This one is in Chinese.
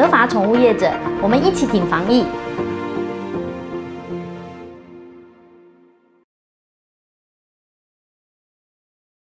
合法宠物业者，我们一起挺防疫。